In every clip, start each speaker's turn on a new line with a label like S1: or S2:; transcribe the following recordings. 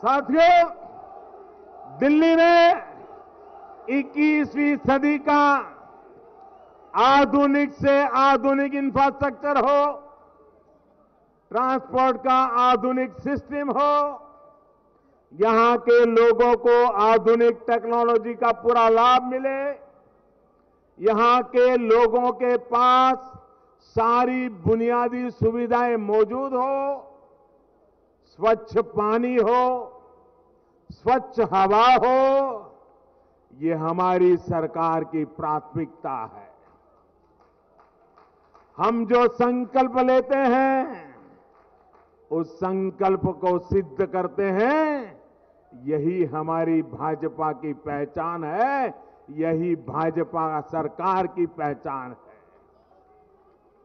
S1: साथियों, दिल्ली में 21वीं सदी का आधुनिक से आधुनिक इंफ्रास्ट्रक्चर हो ट्रांसपोर्ट का आधुनिक सिस्टम हो, यहाँ के लोगों को आधुनिक टेक्नोलॉजी का पूरा लाभ मिले, यहाँ के लोगों के पास सारी बुनियादी सुविधाएँ मौजूद हो स्वच्छ पानी हो, स्वच्छ हवा हो, ये हमारी सरकार की प्राथमिकता है। हम जो संकल्प लेते हैं, उस संकल्प को सिद्ध करते हैं, यही हमारी भाजपा की पहचान है, यही भाजपा सरकार की पहचान है।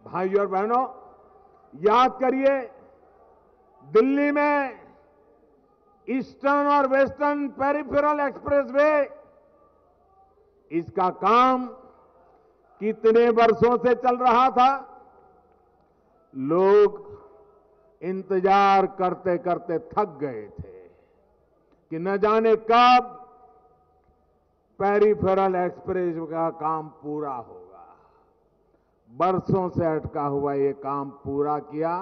S1: भाइयों और बहनों, याद करिए दिल्ली में ईस्टर्न और वेस्टर्न पेरिफेरल एक्सप्रेसवे, इसका काम कितने वर्षों से चल रहा था? लोग इंतज़ार करते करते थक गए थे कि न जाने कब पेरिफेरल एक्सप्रेस का काम पूरा होगा। बरसों से अटका हुआ ये काम पूरा किया।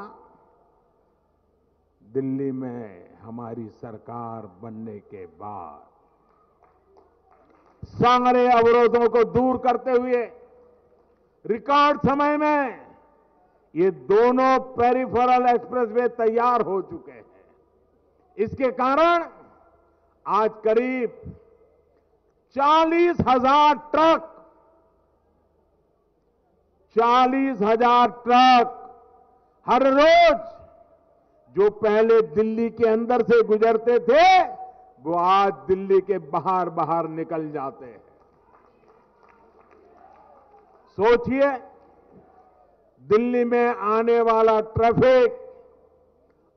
S1: दिल्ली में हमारी सरकार बनने के बाद सारे अवरोधों को दूर करते हुए रिकॉर्ड समय में ये दोनों पेरिफेरल एक्सप्रेसवे तैयार हो चुके हैं। इसके कारण आज करीब चालीस हज़ार ट्रक, चालीस हज़ार ट्रक हर रोज जो पहले दिल्ली के अंदर से गुजरते थे, वो आज दिल्ली के बाहर बाहर निकल जाते हैं। सोचिए, दिल्ली में आने वाला ट्रैफ़िक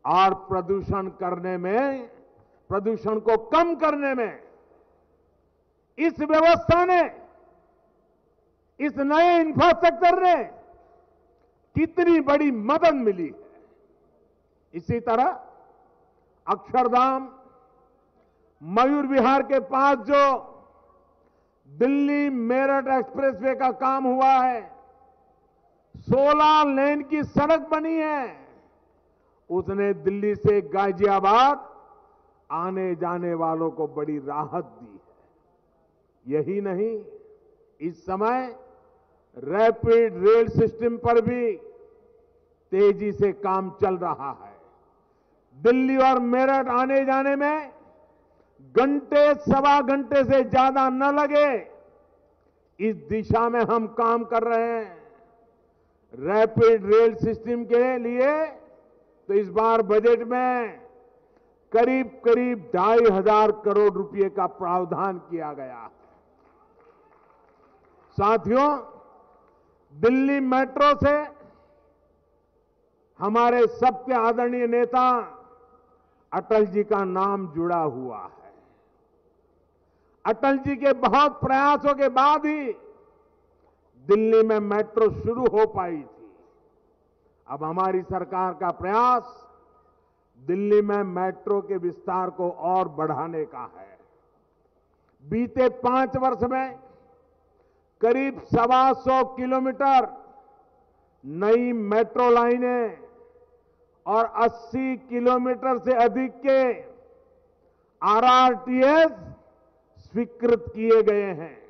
S1: और प्रदूषण करने में, प्रदूषण को कम करने में, इस व्यवस्था ने, इस नए इंफ्रास्ट्रक्चर ने कितनी बड़ी मदद मिली है। इसी तरह अक्षरधाम, मयूर विहार के पास जो दिल्ली मेरठ एक्सप्रेसवे का काम हुआ है 16 लेन की सड़क बनी है, उसने दिल्ली से गाजियाबाद आने जाने वालों को बड़ी राहत दी है। यही नहीं, इस समय रैपिड रेल सिस्टम पर भी तेज़ी से काम चल रहा है। दिल्ली और मेरठ आने जाने में घंटे, सवा घंटे से ज़्यादा न लगे। इस दिशा में हम काम कर रहे हैं। रैपिड रेल सिस्टम के लिए तो इस बार बजट में करीब करीब ढाई हज़ार करोड़ रुपए का प्रावधान किया गया। साथियों, दिल्ली मेट्रो से हमारे सबके आदरणीय नेता अटल जी का नाम जुड़ा हुआ है। अटल जी के बहुत प्रयासों के बाद ही दिल्ली में मेट्रो शुरू हो पाई थी। अब हमारी सरकार का प्रयास दिल्ली में मेट्रो के विस्तार को और बढ़ाने का है। बीते पाँच वर्ष में करीब सवा सौ किलोमीटर नई मेट्रो लाइनें और 80 किलोमीटर से अधिक के आरआरटीएस स्वीकृत किए गए हैं।